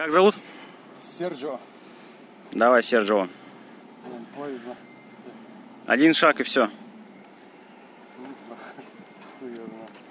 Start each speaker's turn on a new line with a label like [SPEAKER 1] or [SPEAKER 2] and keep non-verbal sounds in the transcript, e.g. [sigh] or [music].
[SPEAKER 1] Как зовут?
[SPEAKER 2] Серджо.
[SPEAKER 1] Давай, Серджио. Один шаг и все. Ну, [laughs]